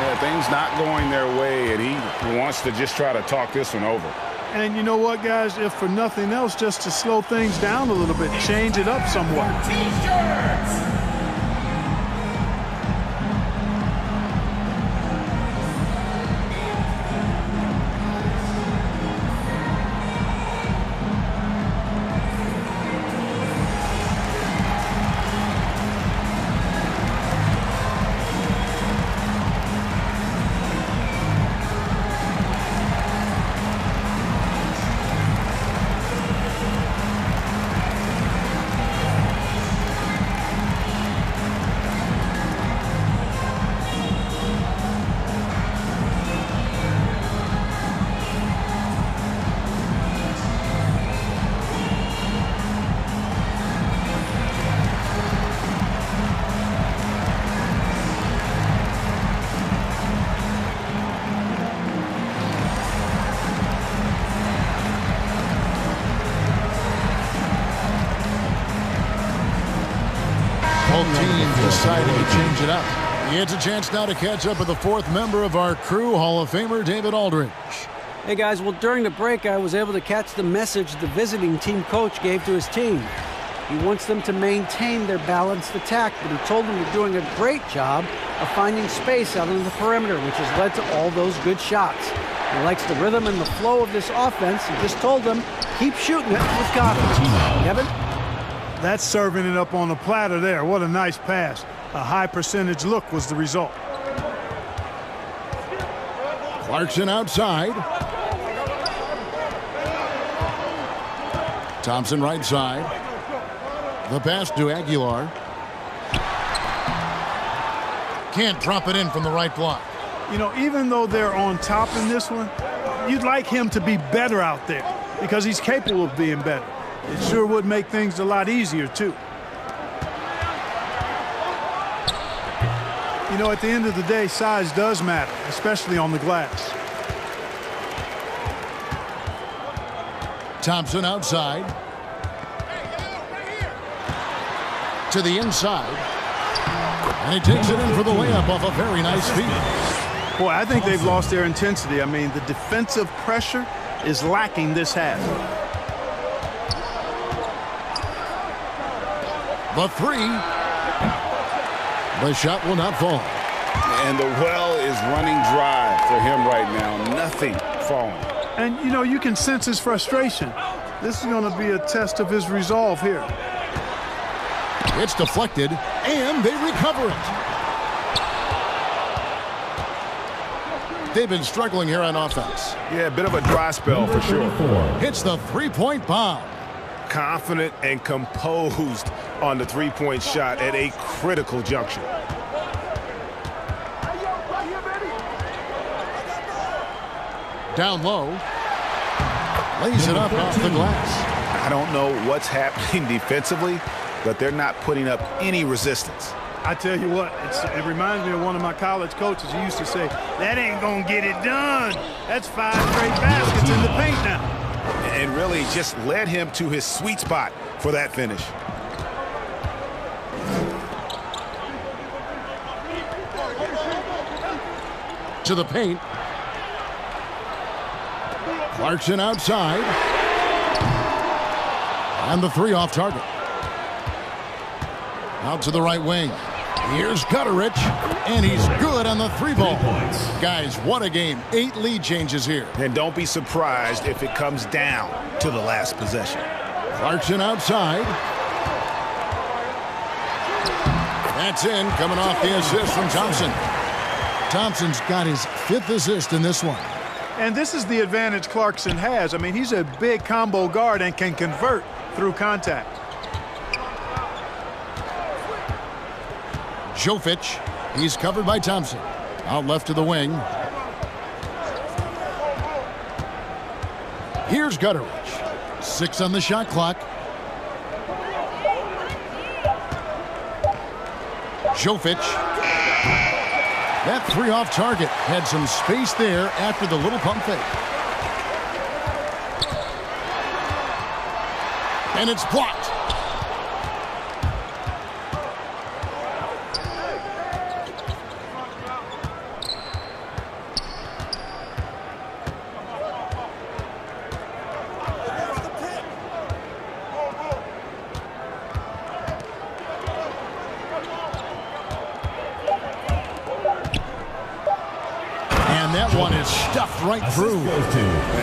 [SPEAKER 3] Yeah, things not going their way, and he wants to just try to talk this one over.
[SPEAKER 4] And you know what, guys? If for nothing else, just to slow things down a little bit, change it up somewhat.
[SPEAKER 5] T-shirts.
[SPEAKER 2] Teams deciding to change it up. It's a chance now to catch up with the fourth member of our crew, Hall of Famer David Aldridge.
[SPEAKER 8] Hey guys, well during the break I was able to catch the message the visiting team coach gave to his team. He wants them to maintain their balanced attack, but he told them they're doing a great job of finding space out on the perimeter, which has led to all those good shots. He likes the rhythm and the flow of this offense. He just told them, keep shooting it with confidence. Kevin?
[SPEAKER 4] That's serving it up on the platter there. What a nice pass. A high percentage look was the result.
[SPEAKER 2] Clarkson outside. Thompson right side. The pass to Aguilar. Can't drop it in from the right block.
[SPEAKER 4] You know, even though they're on top in this one, you'd like him to be better out there because he's capable of being better. It sure would make things a lot easier, too. You know, at the end of the day, size does matter, especially on the glass.
[SPEAKER 2] Thompson outside. To the inside. And he takes it in for the layup off a very nice feed.
[SPEAKER 4] Boy, I think they've lost their intensity. I mean, the defensive pressure is lacking this half.
[SPEAKER 2] The three. The shot will not fall.
[SPEAKER 3] And the well is running dry for him right now. Nothing falling.
[SPEAKER 4] And, you know, you can sense his frustration. This is going to be a test of his resolve here.
[SPEAKER 2] It's deflected, and they recover it. They've been struggling here on offense.
[SPEAKER 3] Yeah, a bit of a dry spell for sure.
[SPEAKER 2] Hits the three-point bomb.
[SPEAKER 3] Confident and composed on the three-point shot at a critical juncture.
[SPEAKER 2] Down low. Lays it up off the glass.
[SPEAKER 3] I don't know what's happening defensively, but they're not putting up any resistance.
[SPEAKER 4] I tell you what, it reminds me of one of my college coaches who used to say, that ain't going to get it done. That's five straight baskets in the paint now.
[SPEAKER 3] And really just led him to his sweet spot for that finish.
[SPEAKER 2] To the paint. Clarkson outside. And the three off target. Out to the right wing. Here's Guduric, and he's good on the three ball. Guys, what a game. Eight lead changes here.
[SPEAKER 3] And don't be surprised if it comes down to the last possession.
[SPEAKER 2] Clarkson outside. That's in, coming off the assist from Thompson. Thompson's got his fifth assist in this one.
[SPEAKER 4] And this is the advantage Clarkson has. I mean, he's a big combo guard and can convert through contact.
[SPEAKER 2] Jovic. He's covered by Thompson. Out left to the wing. Here's Guduric. Six on the shot clock. Jovic. Three off target had some space there after the little pump fake. And it's blocked. Right.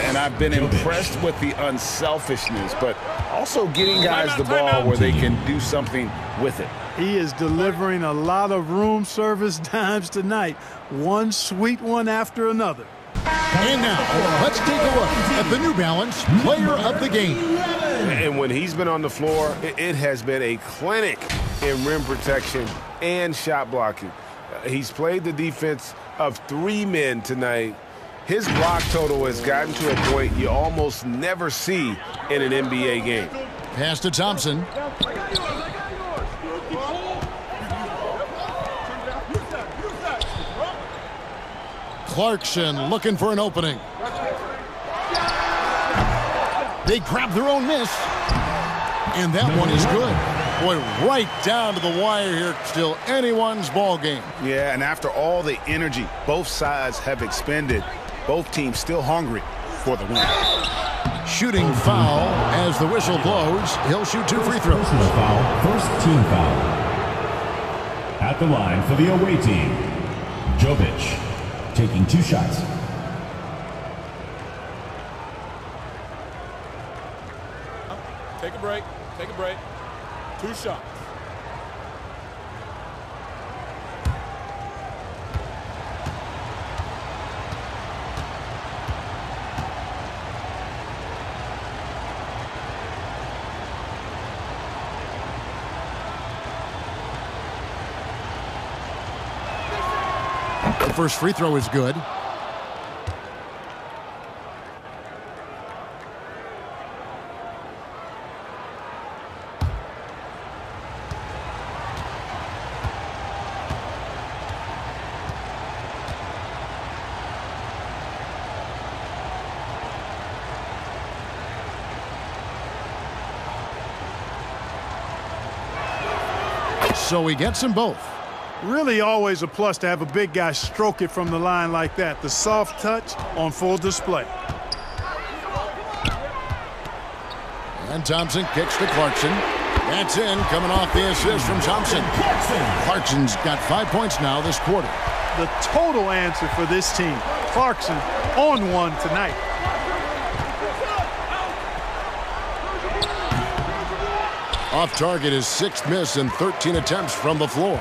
[SPEAKER 3] And I've been impressed with the unselfishness, but also getting guys the ball where they can do something with it.
[SPEAKER 4] He is delivering a lot of room service dimes tonight. One sweet one after another.
[SPEAKER 2] And now, let's take a look at the New Balance Player of the Game.
[SPEAKER 6] And when he's been on the floor, it has been a clinic in rim protection and shot blocking. Uh, he's played the defense of three men tonight his block total has gotten to a point you almost never see in an NBA game.
[SPEAKER 2] Pass to Thompson. Clarkson looking for an opening. They grab their own miss. And that one is good. Boy, right down to the wire here. Still anyone's ball game.
[SPEAKER 3] Yeah, and after all the energy both sides have expended, both teams still hungry for the win.
[SPEAKER 2] Shooting foul as the whistle blows. He'll shoot two free throws.
[SPEAKER 5] Personal foul, first team foul. At the line for the away team, Jovic taking two shots.
[SPEAKER 7] Take a break. Take a break. Two shots.
[SPEAKER 2] First free throw is good. So he gets them both.
[SPEAKER 4] Really always a plus to have a big guy stroke it from the line like that. The soft touch on full display.
[SPEAKER 2] And Thompson kicks to Clarkson. That's in, coming off the assist from Thompson. Clarkson's got five points now this quarter.
[SPEAKER 4] The total answer for this team. Clarkson on one tonight.
[SPEAKER 2] Off target is sixth miss and 13 attempts from the floor.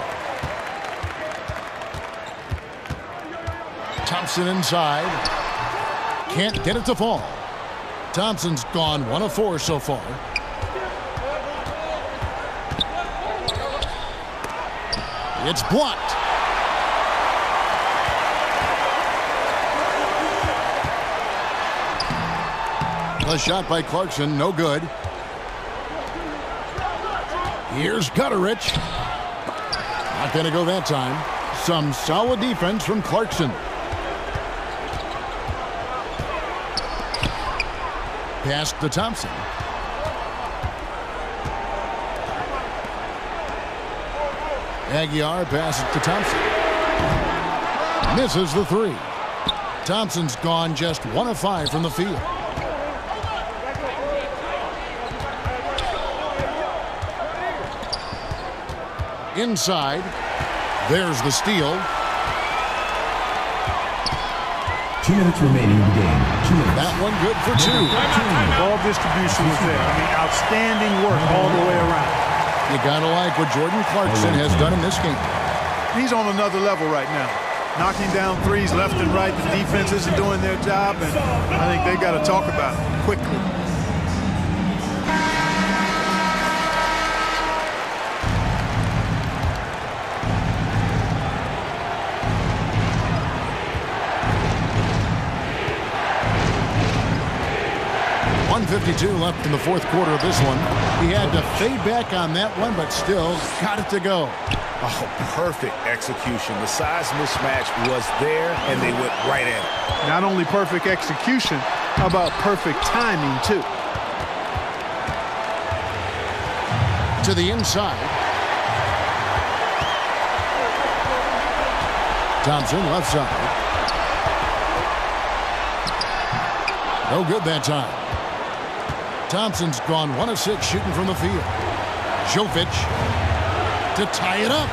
[SPEAKER 2] Thompson inside. Can't get it to fall. Thompson's gone one of four so far. It's blocked. The shot by Clarkson, no good. Here's Guduric. Not going to go that time. Some solid defense from Clarkson. Pass to Thompson. Aguilar passes to Thompson. Misses the three. Thompson's gone just one of five from the field. Inside. There's the steal.
[SPEAKER 5] Two minutes remaining in the game. Two minutes.
[SPEAKER 2] That one good for two. two.
[SPEAKER 4] Ball distribution was there. I mean, outstanding work all the way around.
[SPEAKER 2] You got to like what Jordan Clarkson has done in this game.
[SPEAKER 4] He's on another level right now. Knocking down threes left and right. The defense isn't doing their job, and I think they've got to talk about it.
[SPEAKER 2] Quick 22 left in the fourth quarter of this one. He had to fade back on that one, but still got it to go.
[SPEAKER 3] Oh, perfect execution. The size mismatch was there, and they went right at it.
[SPEAKER 4] Not only perfect execution, how about perfect timing, too?
[SPEAKER 2] To the inside. Thompson, left side. No good that time. Thompson's gone one of six shooting from the field. Jovic to tie it up.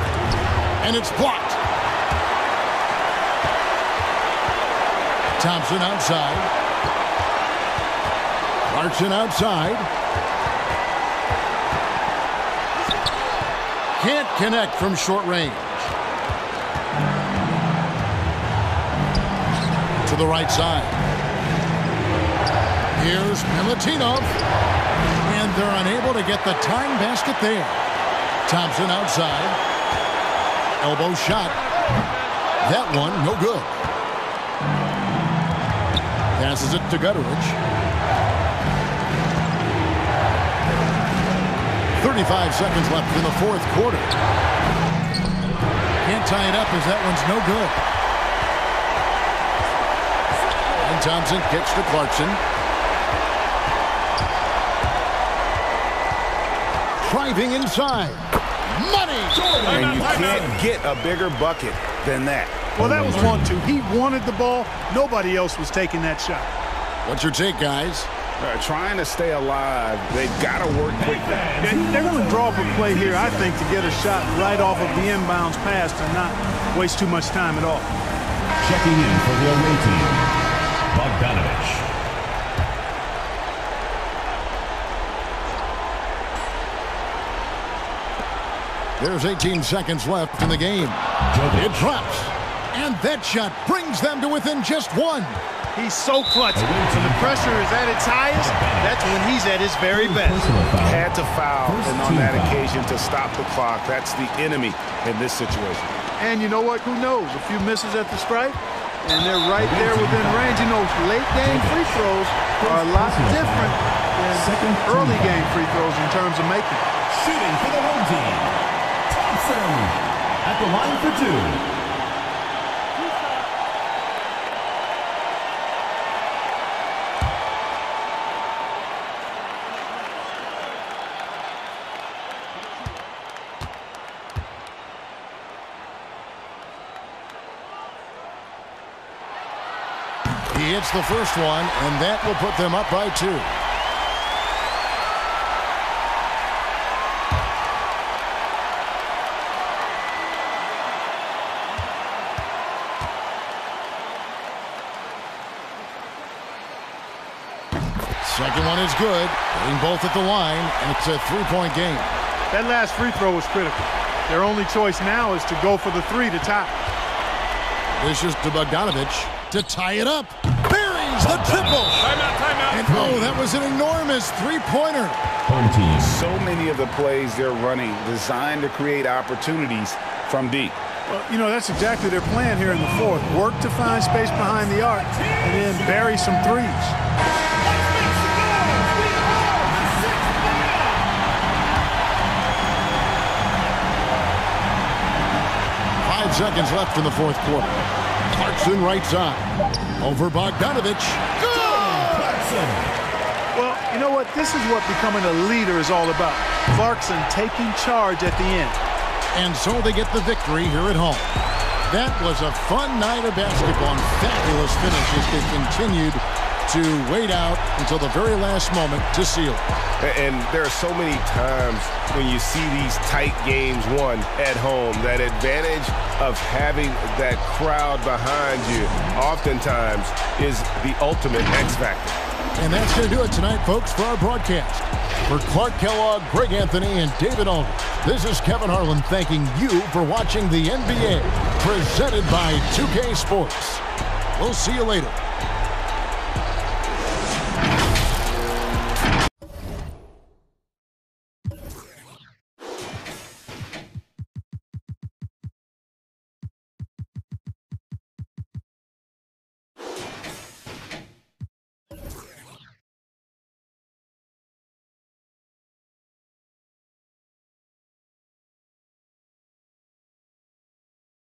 [SPEAKER 2] And it's blocked. Thompson outside. Clarkson outside. Can't connect from short range. To the right side. Here's Milutinov. And they're unable to get the time basket there. Thompson outside. Elbow shot. That one, no good. Passes it to Guduric. 35 seconds left in the fourth quarter. Can't tie it up as that one's no good. And Thompson kicks to Clarkson. Driving inside. Money!
[SPEAKER 3] And you can't get a bigger bucket than that.
[SPEAKER 4] Well, that was one, two. He wanted the ball. Nobody else was taking that shot.
[SPEAKER 2] What's your take, guys?
[SPEAKER 3] Uh, trying to stay alive, they've got to work quickly.
[SPEAKER 4] They're going to draw up a play here, I think, to get a shot right off of the inbounds pass to not waste too much time at all.
[SPEAKER 5] Checking in for the away team, Bogdanovich.
[SPEAKER 2] There's 18 seconds left in the game. It drops. And that shot brings them to within just one.
[SPEAKER 12] He's so clutch. When the pressure is at its highest, that's when he's at his very best.
[SPEAKER 3] Had to foul, and on that occasion to stop the clock. That's the enemy in this situation.
[SPEAKER 4] And you know what? Who knows? A few misses at the stripe, and they're right there within range. You know, late game free throws are a lot different than early game free throws in terms of making.
[SPEAKER 5] Shooting for the home team, Thompson at the line for two.
[SPEAKER 2] He hits the first one, and that will put them up by two. Second one is good. Hitting both at the line, and it's a three-point game.
[SPEAKER 4] That last free throw was critical. Their only choice now is to go for the three to tie.
[SPEAKER 2] Dishes to Bogdanovich to tie it up. Buries the triple.
[SPEAKER 7] Timeout, timeout.
[SPEAKER 2] And oh, that was an enormous three-pointer.
[SPEAKER 5] Home team.
[SPEAKER 3] So many of the plays they're running designed to create opportunities from deep.
[SPEAKER 4] Well, you know, that's exactly their plan here in the fourth. Work to find space behind the arc and then bury some threes.
[SPEAKER 2] Seconds left in the fourth quarter. Clarkson right side. Over Bogdanovich. Good.
[SPEAKER 4] Well, you know what? This is what becoming a leader is all about. Clarkson taking charge at the end.
[SPEAKER 2] And so they get the victory here at home. That was a fun night of basketball and fabulous finishes. They continued to wait out until the very last moment to seal.
[SPEAKER 3] And there are so many times when you see these tight games won at home, that advantage of having that crowd behind you oftentimes is the ultimate X factor.
[SPEAKER 2] And that's going to do it tonight, folks, for our broadcast. For Clark Kellogg, Greg Anthony, and David Aldridge, this is Kevin Harlan thanking you for watching the NBA presented by 2K Sports. We'll see you later.